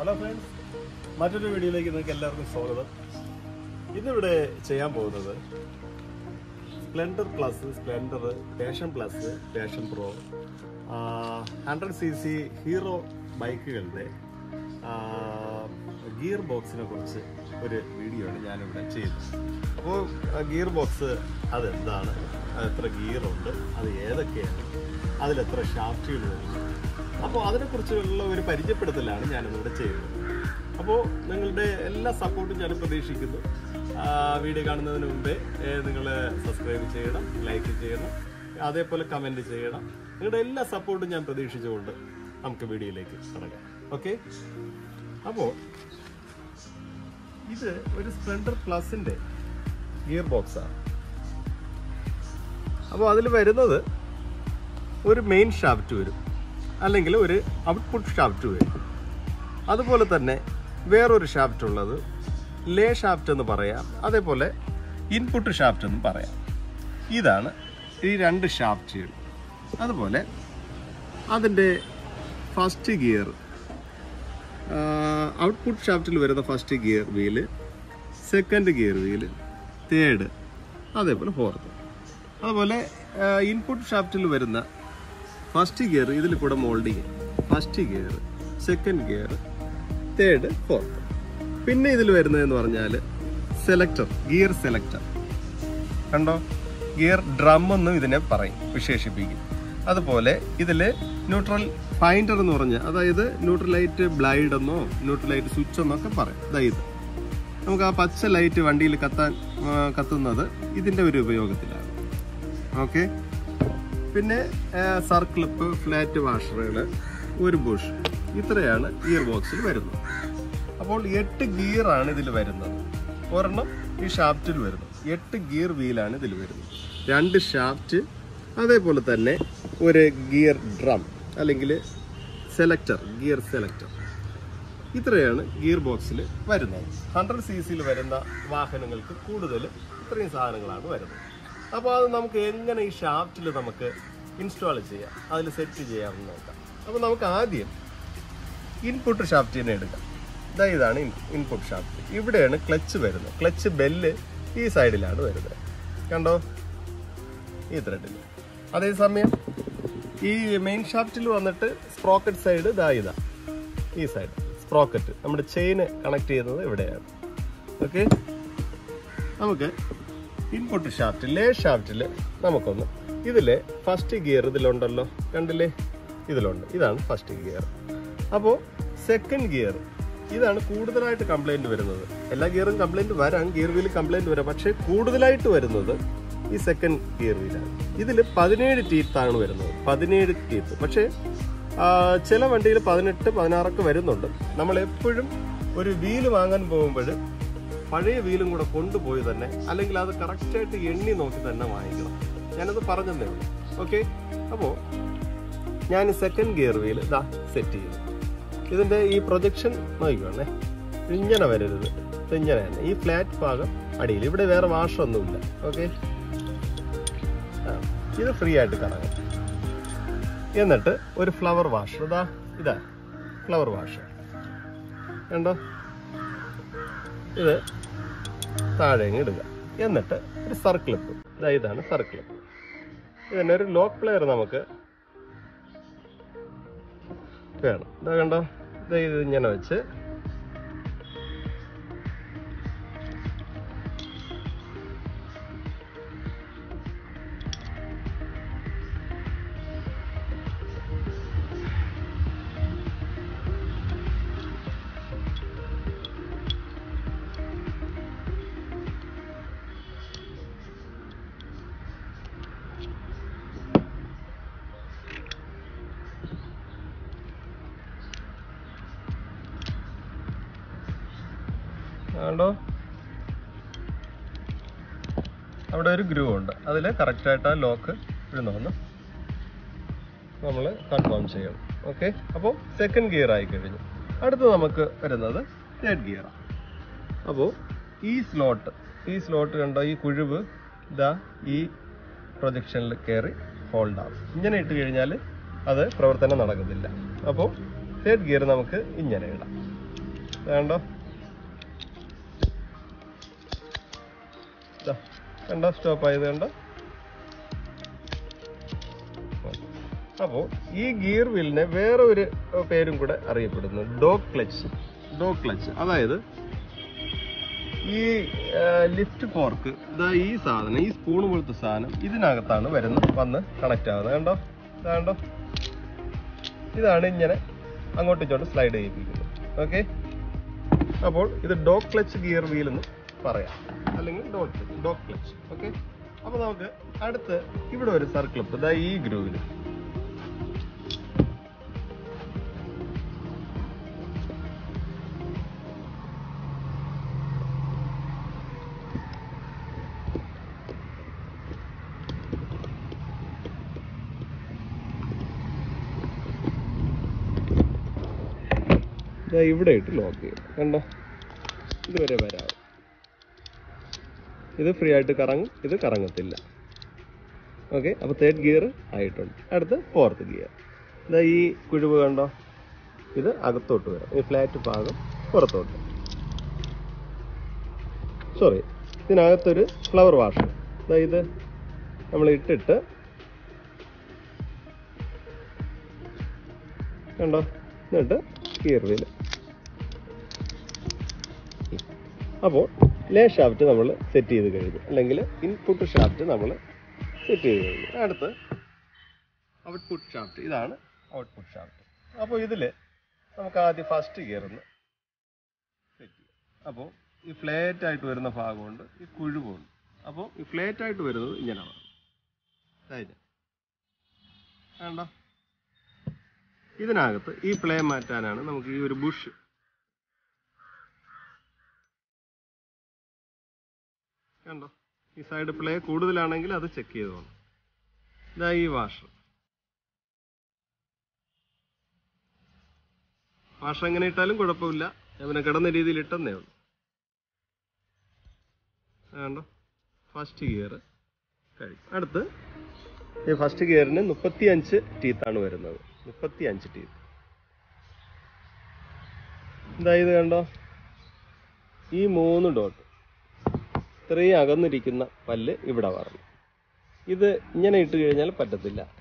Hello friends മറ്റൊരു വീഡിയോയിലേക്ക് നിങ്ങൾക്ക് എല്ലാവർക്കും സ്വാഗതം. ഇന്നിവിടെ ചെയ്യാൻ പോകുന്നത് Splendor plus Splendor Passion plus Passion Pro hundred C C Hero ബൈക്കുകളുടെ gear ബോക്സിനെ കുറിച്ച് ഒരു വീഡിയോ ആണ് ഞാനിവിടെ ചെയ്തത് അപ്പോൾ ഗിയർ ബോക്സ് അതെന്താണ്? അത് എത്ര ഗിയറുണ്ട്? അത് ഏതൊക്കെയാണ്? അതിലെത്ര ഷാഫ്റ്റുകൾ വരുന്നു അപ്പോൾ അതിനെക്കുറിച്ചുള്ള ഒരു പരിചയപ്പെടുത്തലാണ് ഞാനിവിടെ ചെയ്യുന്നത്. അപ്പോൾ നിങ്ങളുടെ എല്ലാ സപ്പോർട്ടും ഞാൻ പ്രതീക്ഷിക്കുന്നു. വീഡിയോ കാണുന്നതിന് മുമ്പേ നിങ്ങൾ സബ്സ്ക്രൈബ് ചെയ്യണം ലൈക്ക് ചെയ്യണം അതേപോലെ കമന്റ് ചെയ്യണം. നിങ്ങളുടെ എല്ലാ സപ്പോർട്ടും ഞാൻ പ്രതീക്ഷിച്ചുകൊണ്ട് നമുക്ക് വീഡിയോയിലേക്ക് കടക്കാം. ഓക്കെ അപ്പോൾ ഇത് ഒരു സ്പ്ലെൻഡർ പ്ലസിന്റെ ഗിയർ ബോക്സാണ് അപ്പോൾ അതിൽ വരുന്നത് ഒരു മെയിൻ ഷാഫ്റ്റ് വരും. അല്ലെങ്കിൽ ഒരു ഔട്ട്പുട്ട് ഷാഫ്റ്റ് വരും അതുപോലെ തന്നെ വേറൊരു ഷാഫ്റ്റ് ഉള്ളത് ലേ ഷാഫ്റ്റ് എന്ന് പറയാം. അതേപോലെ ഇൻപുട്ട് ഷാഫ്റ്റ് എന്ന് പറയാം. ഇതാണ് ഈ രണ്ട് ഷാഫ്റ്റുകൾ അതുപോലെ അതിന്റെ ഫസ്റ്റ് ഗിയർ ഔട്ട്പുട്ട് ഷാഫ്റ്റിൽ വരുന്ന first gear wheel second gear wheel third അതേപോലെ ഫോർത്ത് അതുപോലെ ഇൻപുട്ട് ഷാഫ്റ്റിൽ വരുന്ന ഫസ്റ്റ് ഗിയർ ഇതിൽ കൂടെ moulding first gear second gear third fourth പിന്നെ ഇതിൽ വരുന്നതെന്ന് പറഞ്ഞാൽ സെലക്ടർ ഗിയർ സെലക്ടർ കണ്ടോ? ഗിയർ ഡ്രം എന്നും ഇതിനെ പറയും വിശേഷിപ്പിക്കും. അതുപോലെ ഇതിൽ ന്യൂട്രൽ ഫൈൻഡർ എന്ന് പറഞ്ഞ അതായത് ന്യൂട്രൽ ലൈറ്റ് ബ്ലൈഡ് എന്നോ ന്യൂട്രൽ ലൈറ്റ് സ്വിച്ച് എന്നൊക്കെ പറയും. അതായത് നമുക്ക് ആ പച്ച ലൈറ്റ് വണ്ടിയിൽ കത്താൻ കത്തുന്നത് ഇതിന്റെ ഒരു ഉപയോഗത്തിലാണ്. ഓക്കെ പിന്നെ സർക്ലിപ്പ് ഫ്ലാറ്റ് വാഷറുകൾ ഒരു ബുഷ് ഇത്രയാണ് ഗിയർ ബോക്സിൽ വരുന്നത്. അപ്പോൾ എട്ട് ഗിയറാണ് ഇതിൽ വരുന്നത്. ഒരെണ്ണം ഈ ഷാഫ്റ്റിൽ വരുന്നു. എട്ട് ഗിയർ വീലാണ് ഇതിൽ വരുന്നത്. രണ്ട് ഷാഫ്റ്റ് അതേപോലെ തന്നെ ഒരു ഗിയർ ഡ്രം അല്ലെങ്കിൽ സെലക്ടർ ഗിയർ സെലക്ടർ ഇത്രയാണ് ഗിയർ ബോക്സിൽ വരുന്നത്. ഹൺഡ്രഡ് സി സിയിൽ വരുന്ന വാഹനങ്ങൾക്ക് കൂടുതൽ ഇത്രയും സാധനങ്ങളാണ് വരുന്നത്. അപ്പോൾ അത് നമുക്ക് എങ്ങനെ ഈ ഷാഫ്റ്റിൽ നമുക്ക് ഇൻസ്റ്റാൾ ചെയ്യാം? അതിൽ സെറ്റ് ചെയ്യാമെന്ന് നോക്കാം. അപ്പോൾ നമുക്ക് ആദ്യം ഇൻപുട്ട് ഷാഫ്റ്റിനെ എടുക്കാം. ഇതാ ഇതാണ് ഇൻപുട്ട് ഷാഫ്റ്റ് ഇവിടെയാണ് ക്ലച്ച് വരുന്നത്. ക്ലച്ച് ബെല്ല് ഈ സൈഡിലാണ് വരുന്നത്. കണ്ടോ? ഈ ത്രെഡിൽ അതേസമയം ഈ മെയിൻ ഷാഫ്റ്റിൽ വന്നിട്ട് സ്പ്രോക്കറ്റ് സൈഡ് ഇതാ ഇതാ. ഈ സൈഡ് സ്പ്രോക്കറ്റ് നമ്മുടെ ചെയിന് കണക്ട് ചെയ്യുന്നത് ഇവിടെയാണ്. ഓക്കെ നമുക്ക് ഇൻപുട്ട് ഷാഫ്റ്റ് ലേ ഷാഫ്റ്റിൽ നമുക്കൊന്ന് ഇതിലെ ഫസ്റ്റ് ഗിയർ ഇതിലുണ്ടല്ലോ കണ്ടില്ലേ? ഇതിലുണ്ട്. ഇതാണ് ഫസ്റ്റ് ഗിയർ അപ്പോൾ സെക്കൻഡ് ഗിയർ ഇതാണ് കൂടുതലായിട്ട് കംപ്ലൈന്റ് വരുന്നത്. എല്ലാ ഗിയറും കംപ്ലൈന്റ് വരാം ഗിയർ വീൽ കംപ്ലൈന്റ് വരാം പക്ഷേ കൂടുതലായിട്ട് വരുന്നത് ഈ സെക്കൻഡ് ഗിയർ വീലാണ് ഇതിൽ പതിനേഴ് ടീത്താണ് വരുന്നത്. പതിനേഴ് ടീത്ത് പക്ഷേ ചില വണ്ടിയിൽ പതിനെട്ട് പതിനാറൊക്കെ വരുന്നുണ്ട്. നമ്മൾ എപ്പോഴും ഒരു വീൽ വാങ്ങാൻ പോകുമ്പോൾ പഴയ വീലും കൂടെ കൊണ്ടുപോയി തന്നെ അല്ലെങ്കിൽ അത് കറക്റ്റായിട്ട് എണ്ണി നോക്കി തന്നെ വാങ്ങിക്കണം. ഞാനത് പറഞ്ഞതേ ഉള്ളൂ. ഓക്കെ? അപ്പോൾ ഞാൻ സെക്കൻഡ് ഗിയർ വീൽ ഇതാ സെറ്റ് ചെയ്തു ഇതിന്റെ ഈ പ്രൊജക്ഷൻ നോക്കിക്കോണേ ഇങ്ങനെ വരരുത്. ഇങ്ങനെ തന്നെ. ഈ ഫ്ലാറ്റ് ഭാഗം അടിയിൽ. ഇവിടെ വേറെ വാഷൊന്നുമില്ല ഓക്കെ? ഇത് ഫ്രീ ആയിട്ട് കറങ്ങും. എന്നിട്ട് ഒരു ഫ്ലവർ വാഷ് ഇതാ ഇതാ. ഫ്ലവർ വാഷ് കണ്ടോ? ഇത് താഴെ അങ്ങ് ഇടുക. എന്നിട്ട് ഒരു സർക്കിൾ ഇതാ ഇതാണ് സർക്കിൾ ഇതന്നെ ഒരു ലോക്ക് പ്ലെയർ നമുക്ക് വേണം. ഇതാ കണ്ടോ? ഇത് ഇങ്ങനെ വെച്ച് കണ്ടോ? അവിടെ ഒരു ഗ്രൂ ഉണ്ട്. അതിൽ കറക്റ്റായിട്ട് ആ ലോക്ക് ഇടുന്നതെന്ന് നമ്മൾ കൺഫേം ചെയ്യണം. ഓക്കെ അപ്പോൾ സെക്കൻഡ് ഗിയർ ആയി കഴിഞ്ഞു. അടുത്ത് നമുക്ക് വരുന്നത് തേർഡ് ഗിയറാണ് അപ്പോൾ ഈ സ്ലോട്ട് ഈ സ്ലോട്ട് കണ്ടോ? ഈ കുഴിവ് ഇതാ ഈ പ്രൊജക്ഷനിൽ കയറി ഹോൾഡ് ആവും. ഇങ്ങനെ ഇട്ട് കഴിഞ്ഞാൽ അത് പ്രവർത്തനം നടക്കുന്നില്ല. അപ്പോൾ തേർഡ് ഗിയർ നമുക്ക് ഇങ്ങനെ ഇടാം. വേണ്ടോ കണ്ടോ? സ്റ്റോപ്പ് ആയത് കണ്ടോ? അപ്പോൾ ഈ ഗിയർ വീലിനെ വേറെ ഒരു പേരും കൂടെ അറിയപ്പെടുന്നു. ഡോ ക്ലച്ച് ഡോ ക്ലച്ച് അതായത് ഈ ലിഫ്റ്റ് ഫോർക്ക് ഇതാ ഈ സാധനം ഈ സ്പൂൺ പോലത്തെ സാധനം ഇതിനകത്താണ് വരുന്നത് വന്ന് കണക്ട് ആകുന്നത് കണ്ടോ? കണ്ടോ? ഇതാണ് ഇങ്ങനെ അങ്ങോട്ടും ഇങ്ങോട്ടും സ്ലൈഡ് ചെയ്യിപ്പിക്കുന്നത് ഓക്കെ അപ്പോൾ ഇത് ഡോ ക്ലച്ച് ഗിയർ വീൽ എന്ന് പറയാം. അല്ലെങ്കിൽ ഡോട്ട് ഡോട്ട് ക്ലച്ച് ഓക്കെ അപ്പോൾ നമുക്ക് അടുത്ത് ഇവിടെ ഒരു സർക്കിൾ ഇതാ ഈ ഗ്രൂവിൽ ഇവിടെ ഇട്ട് ലോക്ക് ചെയ്യും കണ്ടോ? ഇതുവരെ വരാവും ഇത് ഫ്രീ ആയിട്ട് കറങ്ങും. ഇത് കറങ്ങത്തില്ല. ഓക്കെ അപ്പോൾ തേർഡ് ഗിയർ ആയിട്ടുണ്ട്. അടുത്ത് ഫോർത്ത് ഗിയർ ഇതാ ഈ കുഴിവ് കണ്ടോ? ഇത് അകത്തോട്ട് വരാം. ഈ ഫ്ലാറ്റ് ഭാഗം പുറത്തോട്ട്. സോറി ഇതിനകത്തൊരു ഫ്ലവർ വാഷ് ഇതാ ഇത് നമ്മൾ ഇട്ടിട്ട് കണ്ടോ? എന്നിട്ട് വീൽ അപ്പോൾ ലേ ഷാഫ്റ്റ് നമ്മൾ സെറ്റ് ചെയ്ത് കഴിഞ്ഞു. അല്ലെങ്കിൽ ഇൻപുട്ട് ഷാഫ്റ്റ് നമ്മൾ സെറ്റ് ചെയ്ത് കഴിഞ്ഞു. അടുത്ത് ഔട്ട്പുട്ട് ഷാഫ്റ്റ് ഇതാണ് ഔട്ട്പുട്ട് ഷാഫ്റ്റ് അപ്പോൾ ഇതിൽ നമുക്ക് ആദ്യം ഫസ്റ്റ് ഗിയർ ഒന്ന് സെറ്റ് ചെയ്യാം. അപ്പോൾ ഈ ഫ്ലേറ്റ് ആയിട്ട് വരുന്ന ഭാഗമുണ്ട് ഈ കുഴുവുണ്ട്. അപ്പോൾ ഈ ഫ്ലേറ്റ് ആയിട്ട് വരുന്നത് ഇങ്ങനെയാണ്. വേണ്ട ഇതിനകത്ത് ഈ പ്ലേ മാറ്റാനാണ് നമുക്ക് ഈ ഒരു ബുഷ് കണ്ടോ? ഈ സൈഡ് പ്ലേ കൂടുതലാണെങ്കിൽ അത് ചെക്ക് ചെയ്തോണം ഇതാ ഈ വാഷർ വാഷർ എങ്ങനെ ഇട്ടാലും കുഴപ്പമില്ല. പിന്നെ കിടന്ന രീതിയിൽ ഇട്ടെന്നേ ഉള്ളൂ. കണ്ടോ? ഫസ്റ്റ് ഗിയർ കഴിയും അടുത്ത് ഈ ഫസ്റ്റ് ഗിയറിന് മുപ്പത്തി അഞ്ച് ടീത്താണ് വരുന്നത്. മുപ്പത്തി അഞ്ച് ടീത്ത് ഇത് കണ്ടോ? ഈ മൂന്ന് ഡോട്ട് ഇത്രയും അകന്നിരിക്കുന്ന പല്ല് ഇവിടെ വരണം. ഇത് ഇങ്ങനെ ഇട്ട് കഴിഞ്ഞാൽ പറ്റത്തില്ല.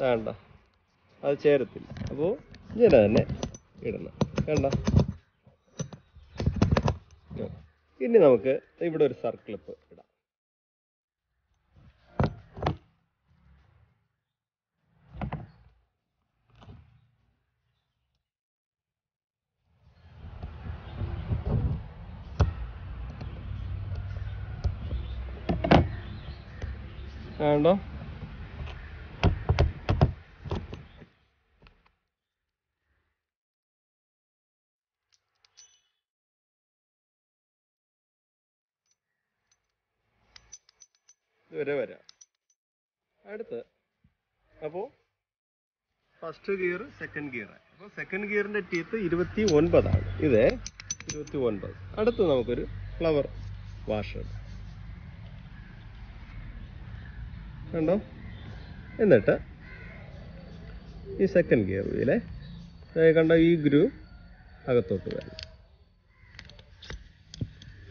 വേണ്ട. അത് ചേരത്തില്ല. അപ്പോൾ ഇങ്ങനെ തന്നെ ഇടണം. വേണ്ട. ഇനി നമുക്ക് ഇവിടെ ഒരു സർക്കിളിപ്പ് ഇടാം. കണ്ടോ അടുത്ത്. അപ്പോൾ ഫസ്റ്റ് ഗിയർ സെക്കൻഡ് ഗിയർ അപ്പോൾ സെക്കൻഡ് ഗിയറിന്റെ ടീത്ത് ഇരുപത്തി ഒൻപതാണ്. ഇത് ഇരുപത്തി ഒൻപത്. അടുത്ത് നമുക്കൊരു ഫ്ലവർ വാഷ് കണ്ടോ? എന്നിട്ട് ഈ സെക്കൻഡ് ഗിയർ വീലേ കണ്ട ഈ ഗ്രൂ അകത്തോട്ട് വരണം.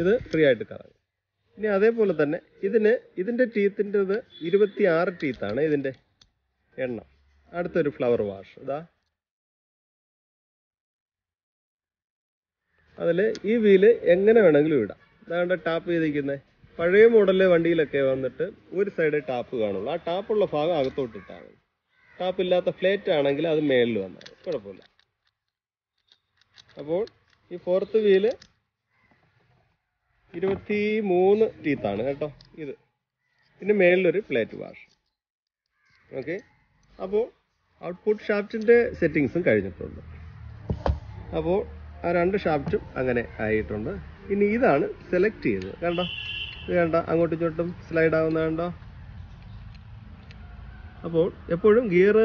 ഇത് ഫ്രീ ആയിട്ട് കറങ്ങും ഇനി അതേപോലെ തന്നെ ഇതിന് ഇതിന്റെ ടീത്തിന്റെത് ഇരുപത്തി ആറ് ടീത്താണ് ഇതിന്റെ എണ്ണം. അടുത്തൊരു ഫ്ലവർ വാഷ് ഇതാ. അതിൽ ഈ വീൽ എങ്ങനെ വേണമെങ്കിലും ഇടാം. ഇതാണ്ട് ടാപ്പ് ചെയ്തിരിക്കുന്നത് പഴയ മോഡലിലെ വണ്ടിയിലൊക്കെ വന്നിട്ട് ഒരു സൈഡ് ടാപ്പ് കാണുള്ളൂ. ആ ടാപ്പുള്ള ഭാഗം അകത്തോട്ട് ഇട്ടാൽ ടാപ്പ് ഇല്ലാത്ത ഫ്ലേറ്റ് ആണെങ്കിൽ അത് മേളിൽ വന്നാൽ. കുഴപ്പമില്ല. അപ്പോൾ ഈ ഫോർത്ത് വീൽ ഇരുപത്തി മൂന്ന് ടീത്താണ് കേട്ടോ ഇത്. പിന്നെ മേളിലൊരു പ്ലേറ്റ് വാഷ് ഓക്കെ അപ്പോൾ ഔട്ട്പുട്ട് ഷാഫ്റ്റിന്റെ സെറ്റിങ്സും കഴിഞ്ഞിട്ടുണ്ട്. അപ്പോൾ ആ രണ്ട് ഷാഫ്റ്റും അങ്ങനെ ആയിട്ടുണ്ട്. ഇനി ഇതാണ് സെലക്ട് ചെയ്തത്. കണ്ടോ? കണ്ട അങ്ങോട്ടും ഇങ്ങോട്ടും സ്ലൈഡ് ആവുന്ന കണ്ടോ. അപ്പോൾ എപ്പോഴും ഗിയർ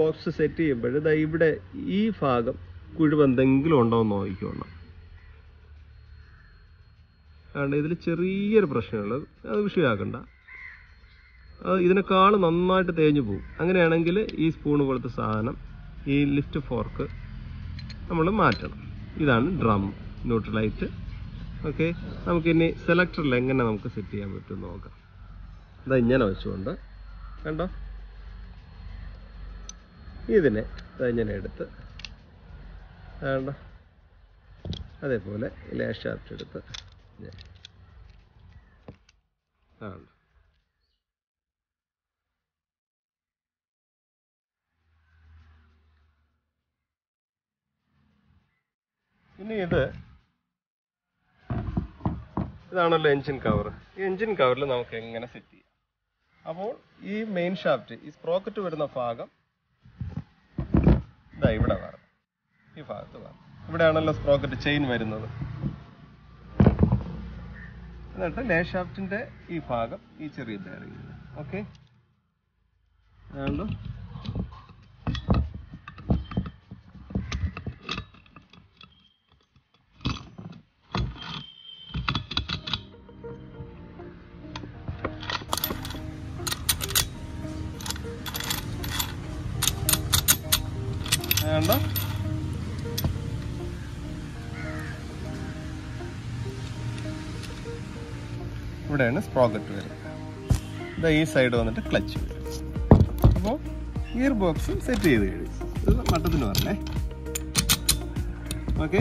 ബോക്സ് സെറ്റ് ചെയ്യുമ്പോൾ ഇതാ ഇവിടെ ഈ ഭാഗം കുഴിവ് എന്തെങ്കിലും ഉണ്ടോ എന്ന് നോക്കിക്കോണം. കാരണം ഇതിൽ ചെറിയൊരു പ്രശ്നമുള്ളത് അത് വിഷയമാക്കണ്ട. അത് ഇതിനേക്കാൾ നന്നായിട്ട് തേഞ്ഞു പോകും അങ്ങനെയാണെങ്കിൽ ഈ സ്പൂൺ പോലത്തെ സാധനം ഈ ലിഫ്റ്റ് ഫോർക്ക് നമ്മൾ മാറ്റണം. ഇതാണ് ഡ്രം ന്യൂട്രലൈറ്റ് ഓക്കെ നമുക്കിനി സെലക്ടറിൽ എങ്ങനെ നമുക്ക് സെറ്റ് ചെയ്യാൻ പറ്റും നോക്കാം. ഇതാ ഇങ്ങനെ വെച്ചുകൊണ്ട് കണ്ടോ? ഇതിനെ ഇതാ ഇങ്ങനെ എടുത്ത് കണ്ടോ? അതേപോലെ ലേ ഷാഫ്റ്റ് എടുത്ത്. കണ്ടോ? ഇനി ഇത് ഇതാണല്ലോ എൻജിൻ കവർ ഈ എൻജിൻ കവറിൽ നമുക്ക് എങ്ങനെ സെറ്റ് ചെയ്യാം? അപ്പോൾ ഈ മെയിൻ ഷാഫ്റ്റ് ഈ സ്പ്രോക്കറ്റ് വരുന്ന ഭാഗം ഇതാ ഇവിടെ വേണം ഈ ഭാഗത്ത് വേണം ഇവിടെയാണല്ലോ സ്പ്രോക്കറ്റ് ചെയിൻ വരുന്നത്. എന്നിട്ട് ലേ ഷാഫ്റ്റിന്റെ ഈ ഭാഗം ഈ ചെറിയ ബെയറിംഗ് ഓക്കെ ആണല്ലോ ഇവിടെയാണ് സ്പ്രോക്കറ്റ് വരുന്നത് ഇതാ ഈ സൈഡ് വന്നിട്ട് ക്ലച്ച് അപ്പോൾ ഗിയർ ബോക്സ് സെറ്റ് ചെയ്ത് കഴിഞ്ഞു. മട്ടത്തിന് പറഞ്ഞേ ഓക്കെ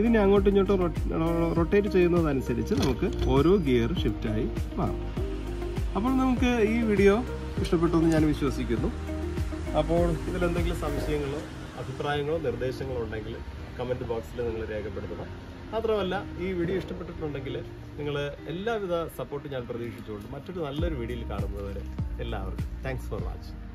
ഇതിനെ അങ്ങോട്ടും ഇങ്ങോട്ടും റൊട്ടേറ്റ് ചെയ്യുന്നതനുസരിച്ച് നമുക്ക് ഓരോ ഗിയർ ഷിഫ്റ്റായി മാറും. അപ്പോൾ നമുക്ക് ഈ വീഡിയോ ഇഷ്ടപ്പെട്ടു എന്ന് ഞാൻ വിശ്വസിക്കുന്നു. അപ്പോൾ ഇതിലെന്തെങ്കിലും സംശയങ്ങളോ അഭിപ്രായങ്ങളോ നിർദ്ദേശങ്ങളോ ഉണ്ടെങ്കിൽ കമന്റ് ബോക്സിൽ നിങ്ങൾ രേഖപ്പെടുത്തണം. മാത്രമല്ല ഈ വീഡിയോ ഇഷ്ടപ്പെട്ടിട്ടുണ്ടെങ്കിൽ നിങ്ങൾ എല്ലാവിധ സപ്പോർട്ടും ഞാൻ പ്രതീക്ഷിച്ചുകൊണ്ട് മറ്റൊരു നല്ലൊരു വീഡിയോയിൽ കാണുന്നതുവരെ എല്ലാവർക്കും താങ്ക്സ് ഫോർ വാച്ചിങ്